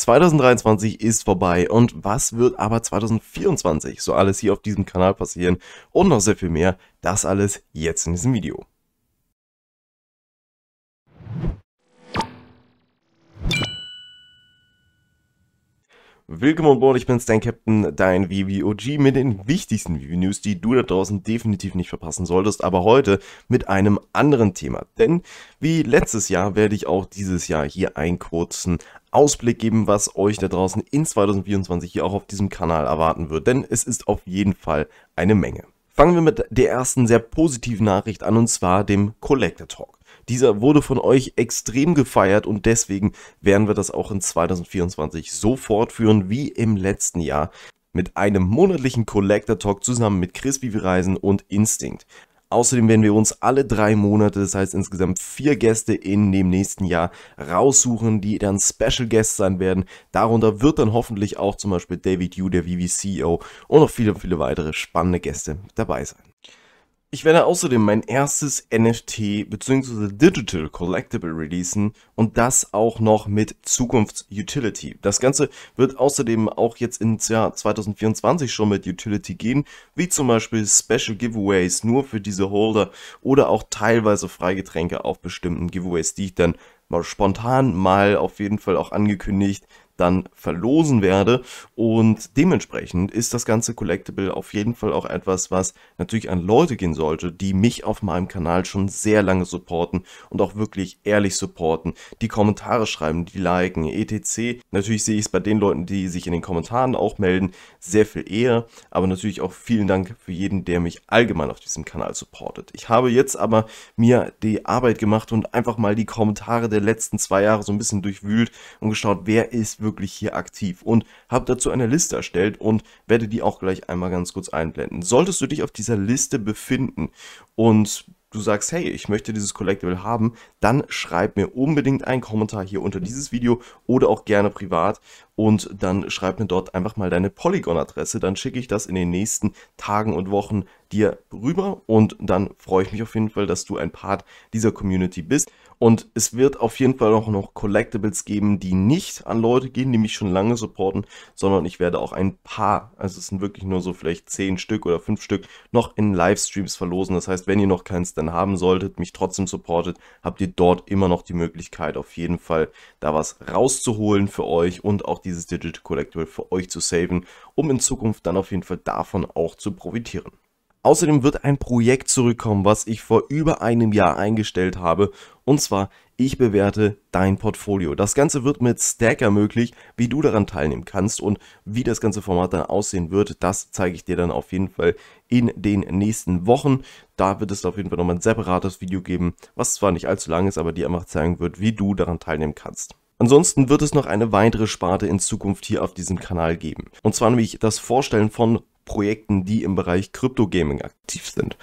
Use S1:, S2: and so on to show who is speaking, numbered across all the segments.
S1: 2023 ist vorbei und was wird aber 2024 so alles hier auf diesem Kanal passieren und noch sehr viel mehr, das alles jetzt in diesem Video. Willkommen an Bord, ich bin's, dein Captain, dein VVOG mit den wichtigsten VV-News, die du da draußen definitiv nicht verpassen solltest, aber heute mit einem anderen Thema. Denn wie letztes Jahr werde ich auch dieses Jahr hier einen kurzen Ausblick geben, was euch da draußen in 2024 hier auch auf diesem Kanal erwarten wird, denn es ist auf jeden Fall eine Menge. Fangen wir mit der ersten sehr positiven Nachricht an und zwar dem Collector Talk. Dieser wurde von euch extrem gefeiert und deswegen werden wir das auch in 2024 so fortführen wie im letzten Jahr mit einem monatlichen Collector Talk zusammen mit Crispy Reisen und Instinct. Außerdem werden wir uns alle drei Monate, das heißt insgesamt vier Gäste in dem nächsten Jahr raussuchen, die dann Special Guests sein werden. Darunter wird dann hoffentlich auch zum Beispiel David Yu, der VV CEO und noch viele, viele weitere spannende Gäste dabei sein. Ich werde außerdem mein erstes NFT bzw. Digital Collectible releasen und das auch noch mit Zukunftsutility. Das Ganze wird außerdem auch jetzt ins Jahr 2024 schon mit Utility gehen, wie zum Beispiel Special Giveaways nur für diese Holder oder auch teilweise Freigetränke auf bestimmten Giveaways, die ich dann mal spontan mal auf jeden Fall auch angekündigt dann verlosen werde. Und dementsprechend ist das ganze Collectible auf jeden Fall auch etwas, was natürlich an Leute gehen sollte, die mich auf meinem Kanal schon sehr lange supporten und auch wirklich ehrlich supporten, die Kommentare schreiben, die liken, etc. Natürlich sehe ich es bei den Leuten, die sich in den Kommentaren auch melden, sehr viel eher, aber natürlich auch vielen Dank für jeden, der mich allgemein auf diesem Kanal supportet. Ich habe jetzt aber mir die Arbeit gemacht und einfach mal die Kommentare der letzten zwei Jahre so ein bisschen durchwühlt und geschaut, wer ist wirklich wirklich hier aktiv und habe dazu eine Liste erstellt und werde die auch gleich einmal ganz kurz einblenden. Solltest du dich auf dieser Liste befinden und du sagst, hey, ich möchte dieses Collectible haben, dann schreib mir unbedingt einen Kommentar hier unter dieses Video oder auch gerne privat und dann schreib mir dort einfach mal deine Polygon-Adresse, dann schicke ich das in den nächsten Tagen und Wochen dir rüber und dann freue ich mich auf jeden Fall, dass du ein Part dieser Community bist. Und es wird auf jeden Fall auch noch Collectibles geben, die nicht an Leute gehen, die mich schon lange supporten, sondern ich werde auch ein paar, also es sind wirklich nur so vielleicht 10 Stück oder 5 Stück, noch in Livestreams verlosen. Das heißt, wenn ihr noch keins dann haben solltet, mich trotzdem supportet, habt ihr dort immer noch die Möglichkeit, auf jeden Fall da was rauszuholen für euch und auch dieses Digital Collectible für euch zu saven, um in Zukunft dann auf jeden Fall davon auch zu profitieren. Außerdem wird ein Projekt zurückkommen, was ich vor über einem Jahr eingestellt habe. Und zwar, ich bewerte dein Portfolio. Das Ganze wird mit Stacker möglich, wie du daran teilnehmen kannst und wie das ganze Format dann aussehen wird, das zeige ich dir dann auf jeden Fall in den nächsten Wochen. Da wird es auf jeden Fall nochmal ein separates Video geben, was zwar nicht allzu lang ist, aber dir einfach zeigen wird, wie du daran teilnehmen kannst. Ansonsten wird es noch eine weitere Sparte in Zukunft hier auf diesem Kanal geben. Und zwar nämlich das Vorstellen von Projekten, die im Bereich Crypto Gaming aktiv sind.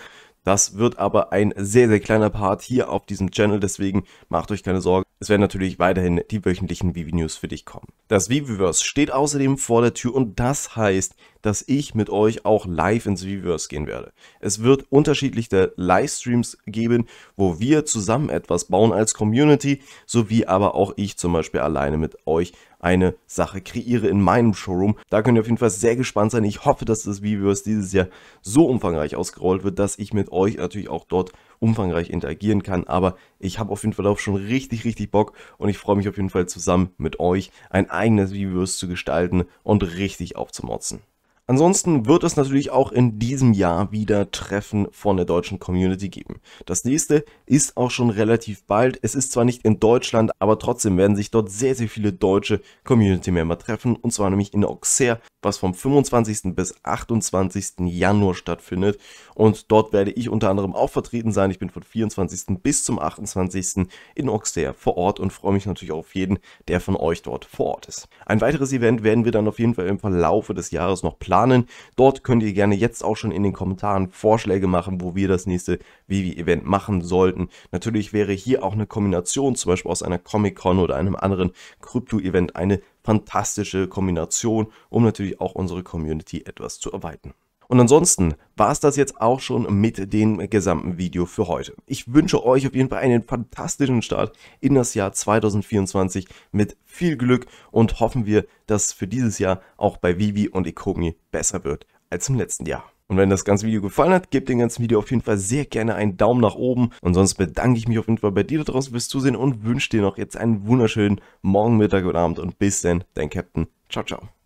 S1: Das wird aber ein sehr, sehr kleiner Part hier auf diesem Channel, deswegen macht euch keine Sorgen. Es werden natürlich weiterhin die wöchentlichen Vivi-News für dich kommen. Das Viviverse steht außerdem vor der Tür und das heißt, dass ich mit euch auch live ins Viviverse gehen werde. Es wird unterschiedliche Livestreams geben, wo wir zusammen etwas bauen als Community, sowie aber auch ich zum Beispiel alleine mit euch eine Sache kreiere in meinem Showroom. Da könnt ihr auf jeden Fall sehr gespannt sein. Ich hoffe, dass das Viviverse dieses Jahr so umfangreich ausgerollt wird, dass ich mit euch natürlich auch dort umfangreich interagieren kann. Aber ich habe auf jeden Fall darauf schon richtig, richtig Bock und ich freue mich auf jeden Fall zusammen mit euch ein eigenes Viviverse zu gestalten und richtig aufzumotzen. Ansonsten wird es natürlich auch in diesem Jahr wieder Treffen von der deutschen Community geben. Das nächste ist auch schon relativ bald. Es ist zwar nicht in Deutschland, aber trotzdem werden sich dort sehr, sehr viele deutsche Community-Member treffen. Und zwar nämlich in Auxerre, was vom 25. bis 28. Januar stattfindet. Und dort werde ich unter anderem auch vertreten sein. Ich bin von 24. bis zum 28. in Auxerre vor Ort und freue mich natürlich auch auf jeden, der von euch dort vor Ort ist. Ein weiteres Event werden wir dann auf jeden Fall im Verlaufe des Jahres noch planen planen. Dort könnt ihr gerne jetzt auch schon in den Kommentaren Vorschläge machen, wo wir das nächste Vivi-Event machen sollten. Natürlich wäre hier auch eine Kombination, zum Beispiel aus einer Comic-Con oder einem anderen Krypto-Event, eine fantastische Kombination, um natürlich auch unsere Community etwas zu erweitern. Und ansonsten war es das jetzt auch schon mit dem gesamten Video für heute. Ich wünsche euch auf jeden Fall einen fantastischen Start in das Jahr 2024 mit viel Glück und hoffen wir, dass für dieses Jahr auch bei Vivi und Ikomi besser wird als im letzten Jahr. Und wenn das ganze Video gefallen hat, gebt dem ganzen Video auf jeden Fall sehr gerne einen Daumen nach oben. Und sonst bedanke ich mich auf jeden Fall bei dir da draußen fürs Zusehen und wünsche dir noch jetzt einen wunderschönen Morgen, Mittag oder Abend und bis dann, dein Captain. Ciao, ciao.